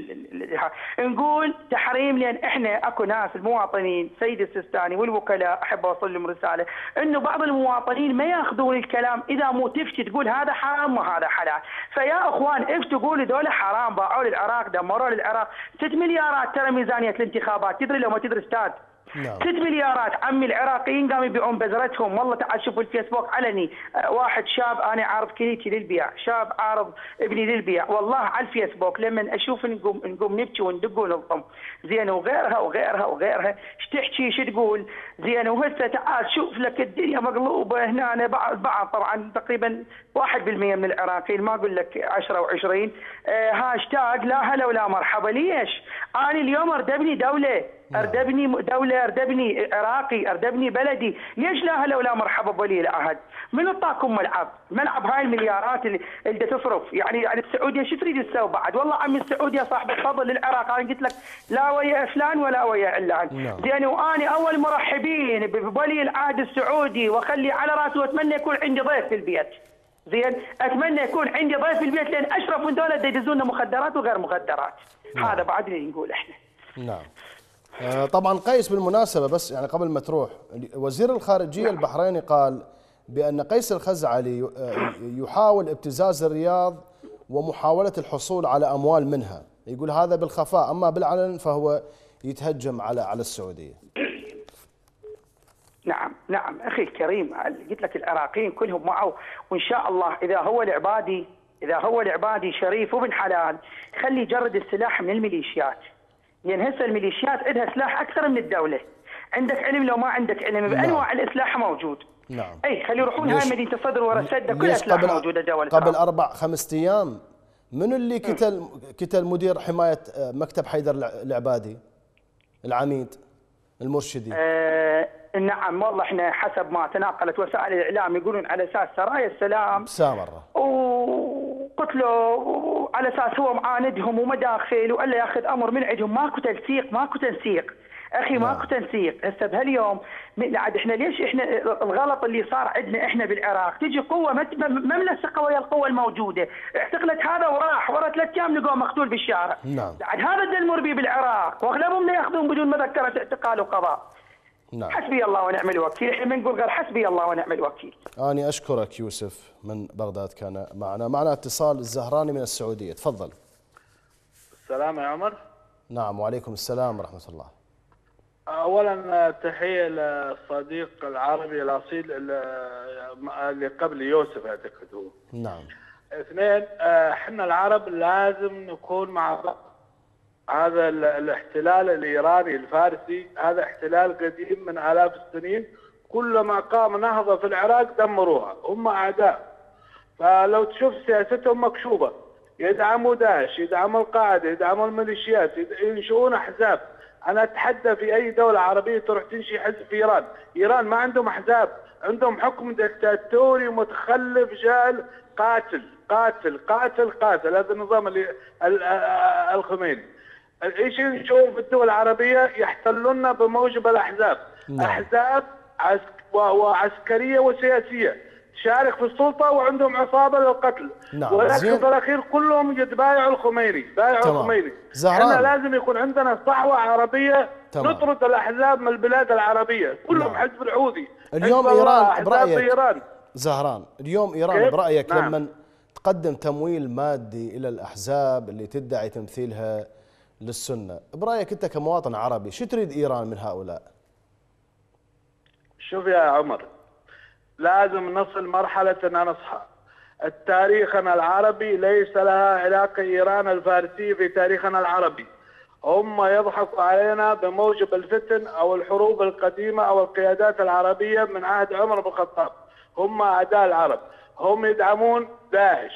نقول تحريم لأن إحنا أكو ناس المواطنين السيد السيستاني والوكلاء أحب أوصل لهم رسالة إنه بعض المواطنين ما يأخذون الكلام إذا مو تفتي تقول هذا حرام وهذا حلال. فيا إخوان افتوا قولوا دول حرام باعوا للعراق دمروا للعراق. 6 مليارات ترى ميزانية الانتخابات تدري لو ما تدري أستاذ؟ نعم. 6 مليارات. عمي العراقيين قاموا يبيعون بذرتهم. والله تعال شوفوا الفيسبوك علني. أه، واحد شاب أنا عارض كليتي للبيع. شاب عارض ابني للبيع. والله على الفيسبوك لما أشوف نقوم نقوم نبكي وندق ونلطم زين وغيرها وغيرها وغيرها. إيش تحكي؟ إيش تقول؟ زين وهسه تعال شوف لك الدنيا مقلوبة. هنا أنا بعض بعض طبعا تقريبا 1% من العراقيين. ما أقول لك 10 و20 آه هاشتاج لا هلا ولا مرحبا. ليش؟ أنا اليوم اريد ابني دولة. اريد ابني دولة اريد ابني عراقي اريد ابني بلدي. ليش لا هلا ولا مرحبا بولي العهد من اعطاكم ملعب. ملعب هاي المليارات اللي اللي تصرف. يعني يعني السعودية شو تريد تسوي بعد؟ والله عمي السعودية صاحب الفضل للعراق. أنا قلت لك لا ويا فلان ولا ويا علان. نعم. زين واني أول مرحبين بولي العهد السعودي. وأخلي على راسي واتمنى يكون عندي ضيف في البيت. زين؟ أتمنى يكون عندي ضيف في البيت لأن أشرف من دولة يدزون مخدرات وغير مخدرات. نعم. هذا بعد اللي نقول إحنا. نعم. طبعا قيس بالمناسبة بس يعني قبل ما تروح وزير الخارجية البحريني قال بأن قيس الخزعلي آه، يحاول ابتزاز الرياض ومحاولة الحصول على أموال منها. يقول هذا بالخفاء أما بالعلن فهو يتهجم على على السعودية. نعم نعم. أخي الكريم قلت لك العراقيين كلهم معه وإن شاء الله إذا هو العبادي إذا هو العبادي شريف وابن حلال خلي يجرد السلاح من الميليشيات. لأن هسه الميليشيات عندها سلاح أكثر من الدولة. عندك علم لو ما عندك علم بأنواع الاسلحه موجود. نعم. أي خلي يروحون هاي مدينة الصدر ورا السده كلها قبل موجودة دول قبل أربع خمسة أيام؟ منو اللي قتل قتل مدير حماية آه، مكتب حيدر الع- العبادي؟ العميد؟ المرشدي؟ آه نعم والله إحنا حسب ما تناقلت وسائل الإعلام يقولون على أساس سرايا السلام. سامرة وقتلوا على أساس هو معاندهم ومداخل وقال له ياخذ أمر من عندهم ماكو تنسيق ماكو تنسيق. أخي ماكو تنسيق. هسه بهاليوم عاد إحنا ليش إحنا الغلط اللي صار عندنا إحنا بالعراق؟ تجي قوة ما منسقه ويا القوة الموجودة. اعتقلت هذا وراح ورا ثلاث أيام لقوة مقتول بالشارع نعم. بعد هذا الدنمر بيه بالعراق وأغلبهم يأخذون بدون مذكره اعتقال وقضاء. نعم. حسبي الله ونعم الوكيل. إحنا ما نقول غير حسبي الله ونعم الوكيل. أنا أشكرك يوسف من بغداد كان معنا. معنا اتصال الزهراني من السعودية. تفضل. السلام يا عمر. نعم وعليكم السلام ورحمة الله. اولا تحية للصديق العربي الأصيل اللي اللي قبل يوسف أعتقد هو. نعم. اثنين آه، إحنا العرب لازم نكون مع بعض. هذا ال- الاحتلال الإيراني الفارسي هذا احتلال قديم من آلاف السنين. كلما قام نهضة في العراق دمروها هم أعداء. فلو تشوف سياستهم مكشوفة. يدعموا داعش يدعموا القاعدة يدعموا الميليشيات ينشؤون أحزاب. أنا أتحدى في أي دولة عربية تروح تنشي حزب في إيران. إيران ما عندهم أحزاب. عندهم حكم دكتاتوري متخلف جاهل قاتل قاتل قاتل قاتل. هذا النظام الخميني. إيش نشوف في الدول العربية يحتلون بموجب الأحزاب نعم. أحزاب عسك و- وعسكرية وسياسية تشارك في السلطة وعندهم عصابة للقتل نعم، ولكن. في الأخير كلهم يتبايعوا الخميني بايعوا تمام. الخميني زهران. إحنا لازم يكون عندنا صحوة عربية تمام. نطرد الأحزاب من البلاد العربية كلهم نعم. حزب الحوثي اليوم إيران برأيك في إيران زهران اليوم إيران؟ برأيك نعم. لما تقدم تمويل مادي إلى الأحزاب اللي تدعي تمثيلها للسنة. برأيك أنت كمواطن عربي شو تريد إيران من هؤلاء؟ شوف يا عمر لازم نصل مرحلة أن نصحى التاريخنا العربي ليس لها علاقة إيران الفارسية في تاريخنا العربي. هم يضحكوا علينا بموجب الفتن أو الحروب القديمة أو القيادات العربية من عهد عمر بن الخطاب. هم أعداء العرب. هم يدعمون داعش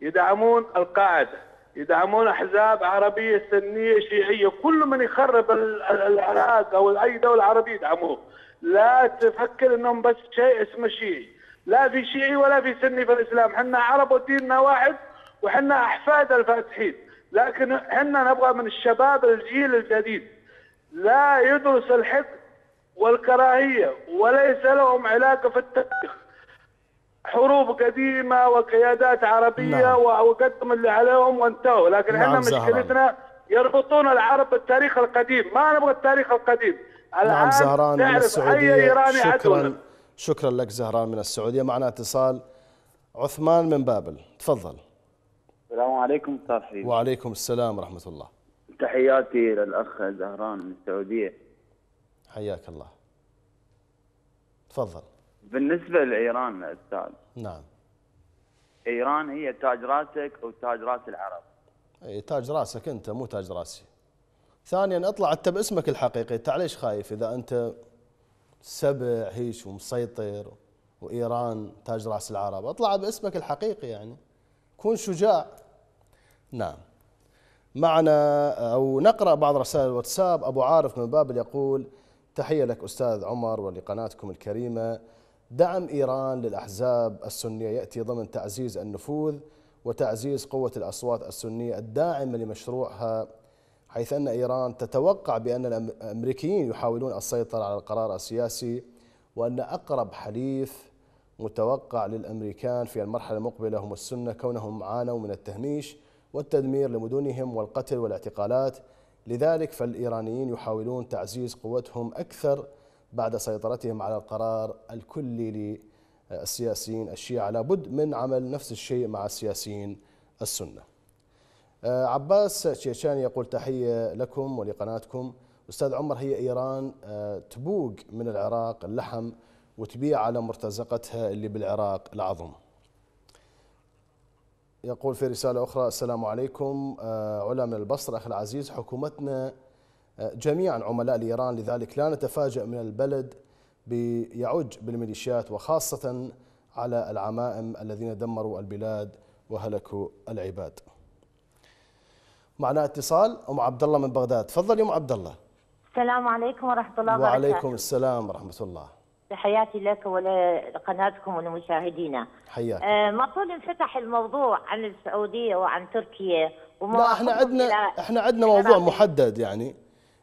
يدعمون القاعدة. يدعمون أحزاب عربية سنية شيعية كل من يخرب ال- ال- العراق أو أي دولة عربية يدعموه. لا تفكر إنهم بس شيء اسمه شيعي. لا في شيعي ولا في سني في الإسلام. حنا عرب وديننا واحد وحنا أحفاد الفاتحين. لكن حنا نبغى من الشباب الجيل الجديد. لا يدرس الحقد والكراهية وليس لهم علاقة في التاريخ. حروب قديمة وقيادات عربية نعم. وقدم اللي عليهم وانتهوا. لكن نعم إحنا. مشكلتنا يربطون العرب بالتاريخ القديم. ما نبغى التاريخ القديم. نعم زهران من السعودية. إيراني عدونا شكرا شكرا لك زهران من السعودية. معنا اتصال عثمان من بابل. تفضل. السلام عليكم أستاذ حبيبي وعليكم السلام ورحمة الله. تحياتي للأخ زهران من السعودية. حياك الله. تفضل. بالنسبة لإيران أستاذ. نعم. إيران هي تاج راسك وتاج راس العرب. إي تاج راسك أنت مو تاج راسي. ثانيا اطلع انت باسمك الحقيقي. انت ليش خايف؟ إذا أنت سبع هيش ومسيطر وإيران تاج راس العرب. اطلع باسمك الحقيقي يعني. كون شجاع. نعم. معنا أو نقرأ بعض رسائل الواتساب. أبو عارف من بابل يقول تحية لك أستاذ عمر ولقناتكم الكريمة. دعم إيران للأحزاب السنية. يأتي ضمن تعزيز النفوذ وتعزيز قوة الأصوات السنية الداعمة لمشروعها حيث أن إيران تتوقع بأن الأمريكيين يحاولون السيطرة على القرار السياسي وأن أقرب حليف متوقع للأمريكان في المرحلة المقبلة هم السنة كونهم عانوا من التهميش والتدمير لمدنهم والقتل والاعتقالات. لذلك فالإيرانيين يحاولون تعزيز قوتهم أكثر بعد سيطرتهم على القرار الكلي السياسيين الشيعة. لابد من عمل نفس الشيء مع السياسيين السنة. آه، عباس شيشاني يقول تحية لكم ولقناتكم. أستاذ عمر هي إيران آه، تبوق من العراق اللحم وتبيع على مرتزقتها اللي بالعراق العظم. يقول في رسالة أخرى السلام عليكم آه، علا من البصرة. أخي العزيز حكومتنا جميعا عملاء لإيران لذلك لا نتفاجأ من البلد بيعج بالميليشيات وخاصة على العمائم الذين دمروا البلاد وهلكوا العباد. معنا اتصال أم عبد الله من بغداد. تفضل يا أم عبد الله السلام عليكم ورحمة الله وبركاته. وعليكم السلام ورحمة الله. تحياتي لك ولقناتكم ولمشاهدينا. حياك. آه ما طول انفتح الموضوع عن السعودية وعن تركيا لا إحنا عندنا إحنا عندنا موضوع محدد يعني.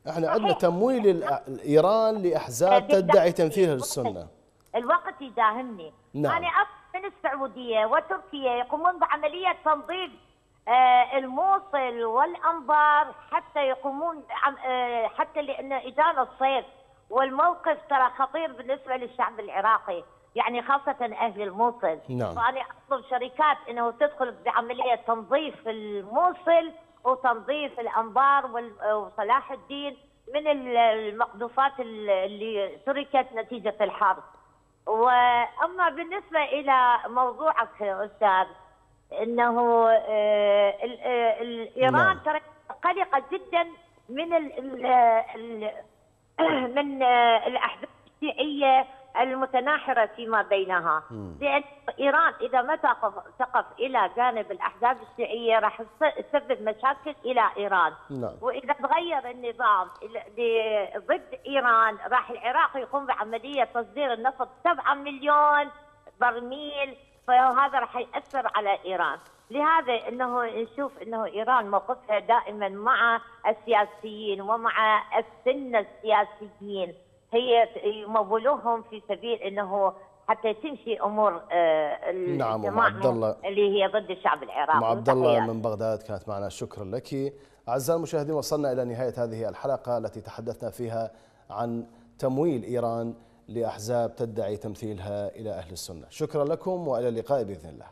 إحنا عندنا تمويل ايران لأحزاب تدعي تمثيلها للسنه الوقت يداهمني. نعم. أنا أصلا من السعودية وتركيا يقومون بعملية تنظيف آه، الموصل والانبار حتى يقومون آه، حتى لأن اذان الصيف والموقف ترى خطير بالنسبة للشعب العراقي يعني خاصة أهل الموصل. نعم. فأنا أطلب شركات أنه تدخل بعملية تنظيف الموصل وتنظيف الأنبار وصلاح الدين من المقذوفات اللي تركت نتيجة الحرب وأما بالنسبة إلى موضوعك أستاذ إنه آه، آه، ايران نعم. ترى قلقة جدا من ال من آه، الاحداث الشيعية المتناحرة فيما بينها. لأن إيران إذا ما تقف تقف إلى جانب الأحزاب الشيعية راح تسبب مشاكل إلى إيران. نعم. وإذا تغير النظام ضد إيران راح العراق يقوم بعملية تصدير النفط 7 مليون برميل فهذا راح يأثر على إيران. لهذا إنه نشوف إنه إيران موقفها دائما مع السياسيين ومع السنة السياسيين. هي يمولوهم في سبيل إنه حتى تمشي أمور آه نعم أم عبد الله اللي هي ضد الشعب العراقي. أم عبد الله من بغداد كانت معنا. شكرا لك. أعزائي المشاهدين وصلنا إلى نهاية هذه الحلقة التي تحدثنا فيها عن تمويل إيران لأحزاب تدعي تمثيلها إلى أهل السنة. شكرا لكم وإلى اللقاء بإذن الله.